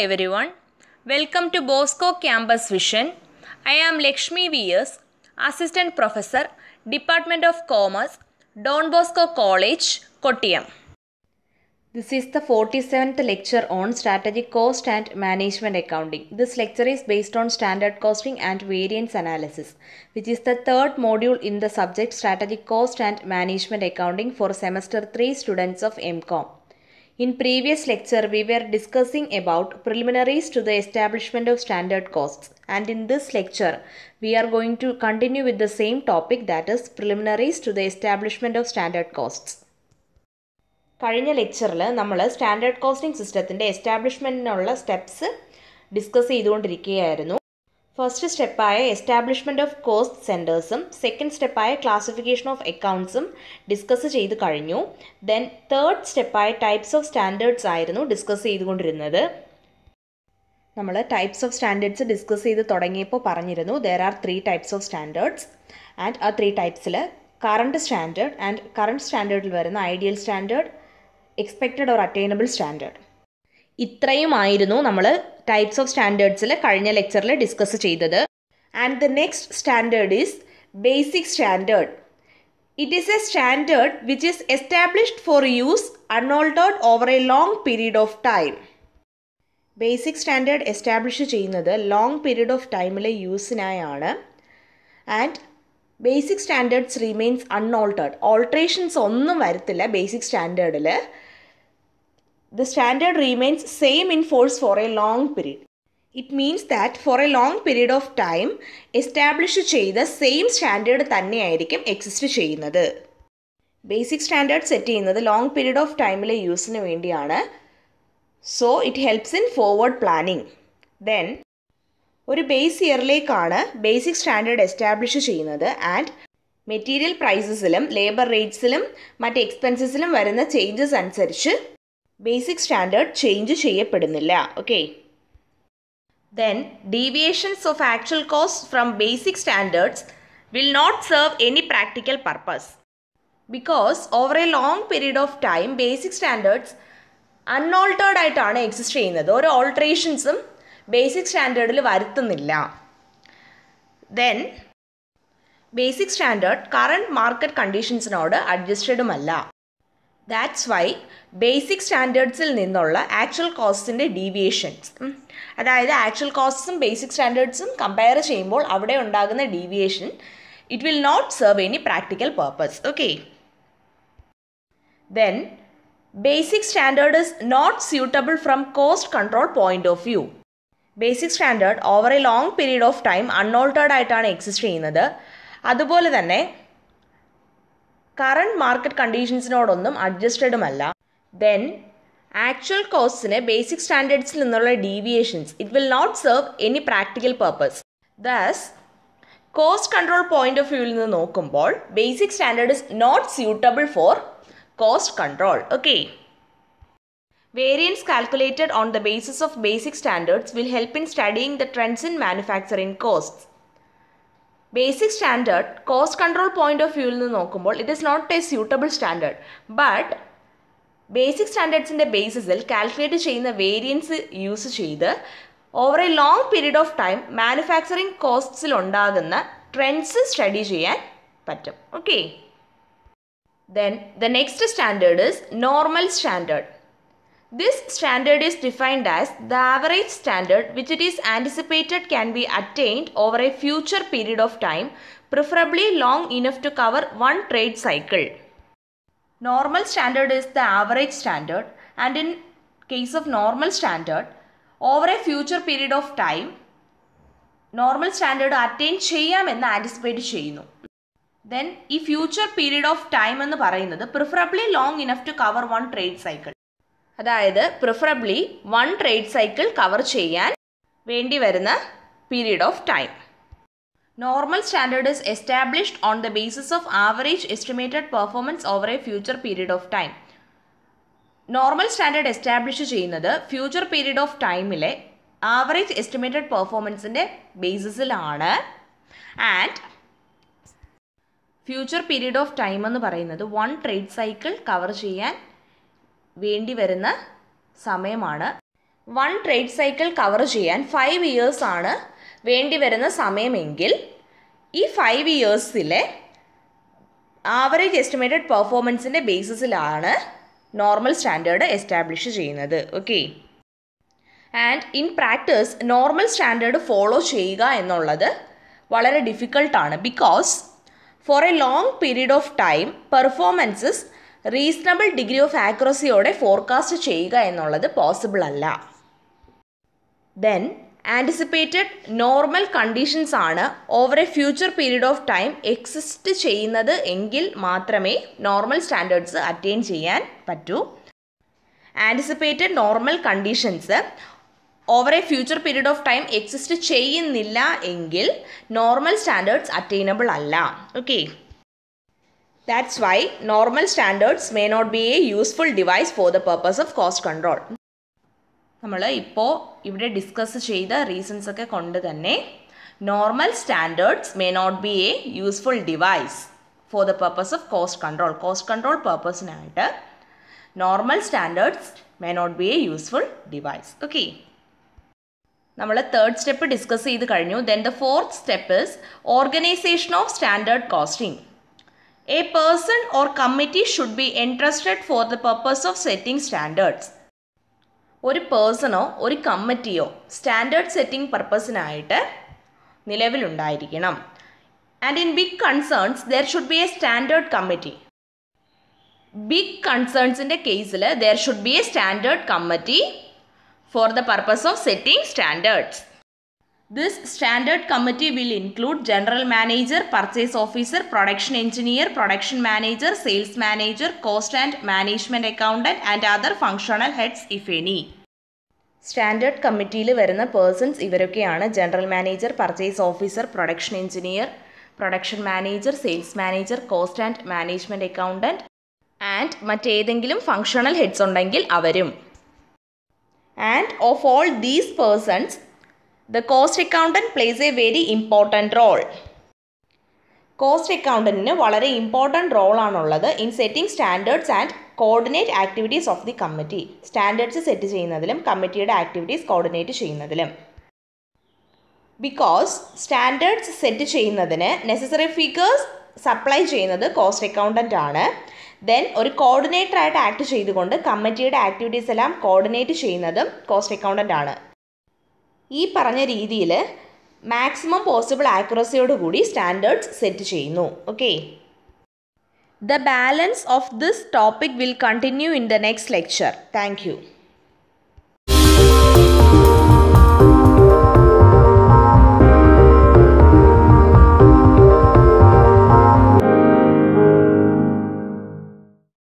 everyone. Welcome to Bosco Campus Vision. I am Lakshmi V.S., Assistant Professor, Department of Commerce, Don Bosco College, Kottayam. This is the 47th lecture on Strategic Cost and Management Accounting. This lecture is based on Standard Costing and Variance Analysis, which is the third module in the subject Strategic Cost and Management Accounting for Semester 3 students of MCOM. In previous lecture we were discussing about preliminaries to the establishment of standard costs and in this lecture we are going to continue with the same topic that is preliminaries to the establishment of standard costs കഴിഞ്ഞ ലെക്ചറിൽ നമ്മൾ standard costing സിസ്റ്റത്തിന്റെ എസ്റ്റാബ്ലിഷ്മെന്റിനുള്ള steps discuss ചെയ്തുകൊണ്ടിരിക്കുകയായിരുന്നു. First സ്റ്റെപ്പായ establishment of cost സെന്റേഴ്സും second സ്റ്റെപ്പായ classification of അക്കൗണ്ട്സും ഡിസ്കസ് ചെയ്ത് കഴിഞ്ഞു. ദെൻ തേർഡ് സ്റ്റെപ്പായ ടൈപ്സ് ഓഫ് സ്റ്റാൻഡേർഡ്സ് ആയിരുന്നു ഡിസ്കസ് ചെയ്തുകൊണ്ടിരുന്നത്. നമ്മൾ ടൈപ്സ് ഓഫ് സ്റ്റാൻഡേർഡ്സ് ഡിസ്കസ് ചെയ്ത് തുടങ്ങിയപ്പോൾ പറഞ്ഞിരുന്നു there are three types of standards and ആ ത്രീ ടൈപ്സിൽ കറണ്ട് സ്റ്റാൻഡേർഡ് ആൻഡ് കറണ്ട് സ്റ്റാൻഡേർഡിൽ വരുന്ന ideal standard expected or attainable standard ഇത്രയുമായിരുന്നു നമ്മൾ ടൈപ്സ് ഓഫ് സ്റ്റാൻഡേർഡ്സിൽ കഴിഞ്ഞ ലെക്ചറിൽ ഡിസ്കസ് ചെയ്തത്. And the next standard is basic standard it is a standard which is established for use unaltered over a long period of time basic standard establish ചെയ്യുന്നത് long period of ടൈമിലെ യൂസിനായാണ് and basic standards remains unaltered alterations ഒന്നും വരത്തില്ല basic സ്റ്റാൻഡേർഡിൽ the standard remains same in force for a long period. It means that for a long period of time establish ചെയ്ത same standard തന്നെയായിരിക്കും exist ചെയ്യുന്നത്. Basic standard set ചെയ്യുന്നത് long period of ടൈമിലെ യൂസിന് വേണ്ടിയാണ്. So it helps in forward planning then ഒരു base ഇയറിലേക്കാണ് basic standard establish ചെയ്യുന്നത് ആൻഡ് മെറ്റീരിയൽ പ്രൈസസിലും ലേബർ റേറ്റ്സിലും മറ്റ് എക്സ്പെൻസസിലും വരുന്ന ചേഞ്ചസ് അനുസരിച്ച് ബേസിക് സ്റ്റാൻഡേർഡ് ചേഞ്ച് ചെയ്യപ്പെടുന്നില്ല. Okay? Then deviations of actual cost from basic standards will not serve any practical purpose because over a long period of time basic standards unaltered ആയിട്ടാണ് exist ചെയ്യുന്നത്. ഓരോ ഓൾട്രേഷൻസും ബേസിക് സ്റ്റാൻഡേർഡിൽ വരുത്തുന്നില്ല. Then basic standard current market കണ്ടീഷൻസിനോട് അഡ്ജസ്റ്റഡുമല്ല that's why basic സ്റ്റാൻഡേർഡ്സിൽ നിന്നുള്ള actual കോസ്റ്റിന്റെ ഡീവിയേഷൻസ് അതായത് ആക്ച്വൽ കോസ്റ്റും ബേസിക് സ്റ്റാൻഡേർഡ്സും കമ്പയർ ചെയ്യുമ്പോൾ അവിടെ ഉണ്ടാകുന്ന deviation it will not serve any practical purpose okay then basic standard is not suitable from cost control point of view basic standard over a long period of time unaltered ആയിട്ടാണ് exist ചെയ്യുന്നത്. അതുപോലെ തന്നെ current market കണ്ടീഷൻസിനോടൊന്നും അഡ്ജസ്റ്റഡുമല്ല then actual കോസ്റ്റിന് basic സ്റ്റാൻഡേർഡ്സിൽ നിന്നുള്ള deviations it will not serve any practical purpose thus cost control point of വ്യൂവിൽ നിന്ന് നോക്കുമ്പോൾ basic standard is not suitable for cost control okay variance calculated on the basis of basic standards will help in studying the trends in manufacturing costs basic standard cost control point of വ്യൂവിൽ നിന്ന് നോക്കുമ്പോൾ it is not a suitable standard but basic സ്റ്റാൻഡേർഡ്സിന്റെ ബേസിസിൽ calculate ചെയ്യുന്ന variance use ചെയ്ത് over a long period of time manufacturing കോസ്റ്റ്സിൽ ഉണ്ടാകുന്ന trends study ചെയ്യാൻ പറ്റും. Okay then the next standard is normal standard This standard is defined as the average standard which it is anticipated can be attained over a future period of time, preferably long enough to cover one trade cycle. Normal standard is the average standard and in case of normal standard, over a future period of time, normal standard attain ചെയ്യാമെന്ന് anticipate ചെയ്യുന്നു then ഈ future period of time എന്ന് പറയുന്നത് preferably long enough to cover one trade cycle അതായത് preferably one trade cycle cover ചെയ്യാൻ വേണ്ടി വരുന്ന period of time normal standard is established on the basis of average estimated performance over a future period of time normal standard establish ചെയ്യുന്നത് future period of ടൈമിലെ average estimated പെർഫോമൻസിന്റെ ബേസിസിലാണ് and future period of time എന്ന് പറയുന്നത് one trade cycle cover ചെയ്യാൻ വേണ്ടി വരുന്ന സമയമാണ്. One trade cycle cover ചെയ്യാൻ ഫൈവ് ഇയേഴ്സ് ആണ് വേണ്ടി വരുന്ന സമയമെങ്കിൽ ഈ ഫൈവ് ഇയേഴ്സിലെ ആവറേജ് എസ്റ്റിമേറ്റഡ് പെർഫോമൻസിന്റെ ബേസിസിലാണ് നോർമൽ സ്റ്റാൻഡേർഡ് എസ്റ്റാബ്ലിഷ് ചെയ്യുന്നത്. Okay and in practice normal standard follow ചെയ്യുക എന്നുള്ളത് വളരെ ഡിഫിക്കൾട്ടാണ് because for a long period of time performances reasonable degree of ആക്യുറസിയോടെ forecast ചെയ്യുക എന്നുള്ളത് പോസിബിൾ അല്ല. ദെൻ ആന്റിസിപ്പേറ്റഡ് നോർമൽ കണ്ടീഷൻസ് ആണ് over a future period of time exist ചെയ്യുന്നത് എങ്കിൽ മാത്രമേ നോർമൽ സ്റ്റാൻഡേർഡ്സ് അറ്റൈൻ ചെയ്യാൻ പറ്റൂ. Anticipated normal conditions over a future period of time exist ചെയ്യുന്നില്ല എങ്കിൽ നോർമൽ സ്റ്റാൻഡേർഡ്സ് അറ്റൈനബിൾ അല്ല. Okay that's why normal standards may not be a useful device for the purpose of cost control നമ്മൾ ഇപ്പോൾ ഇവിടെ discuss ചെയ്ത reasons ഒക്കെ കൊണ്ട് തന്നെ normal standards may not be a useful device for the purpose of cost control cost control പർപ്പസിനായിട്ട് normal standards may not be a useful device okay നമ്മൾ third step discuss ചെയ്ത് കഴിഞ്ഞു. Then the fourth step is organisation of standard costing a person or committee should be interested for the purpose of setting standards ഒരു പേഴ്സണോ ഒരു കമ്മിറ്റിയോ standard setting പർപ്പസിനായിട്ട് നിലവിലുണ്ടായിരിക്കണം. And in big concerns there should be a standard committee big കൺസേൺസിന്റെ കേസിൽ there should be a standard committee for the purpose of setting standards this standard committee will include general manager purchase officer production engineer production manager sales manager cost and management accountant and other functional heads if any standard കമ്മിറ്റിയിൽ വരുന്ന persons ഇവരൊക്കെയാണ് general manager purchase officer production engineer production manager sales manager cost and management accountant and മറ്റേതെങ്കിലും functional heads ഉണ്ടെങ്കിൽ അവരും. And of all these persons the cost accountant plays a very important role cost അക്കൗണ്ടന്റിന് വളരെ important റോളാണുള്ളത് in setting standards and coordinate activities of the committee standards set ചെയ്യുന്നതിലും കമ്മിറ്റിയുടെ activities coordinate ചെയ്യുന്നതിലും. Because standards set ചെയ്യുന്നതിന് necessary figures supply ചെയ്യുന്നത് cost accountant ആണ്. Then ഒരു കോർഡിനേറ്ററായിട്ട് act ചെയ്തുകൊണ്ട് കമ്മിറ്റിയുടെ ആക്ടിവിറ്റീസ് എല്ലാം കോർഡിനേറ്റ് ചെയ്യുന്നതും കോസ്റ്റ് അക്കൗണ്ടന്റ് ആണ്. ഈ പറഞ്ഞ രീതിയിൽ മാക്സിമം പോസിബിൾ ആക്യുറസിയോട് കൂടി സ്റ്റാൻഡേർഡ്സ് സെറ്റ് ചെയ്യുന്നു. Okay the balance of this topic will continue in the next lecture thank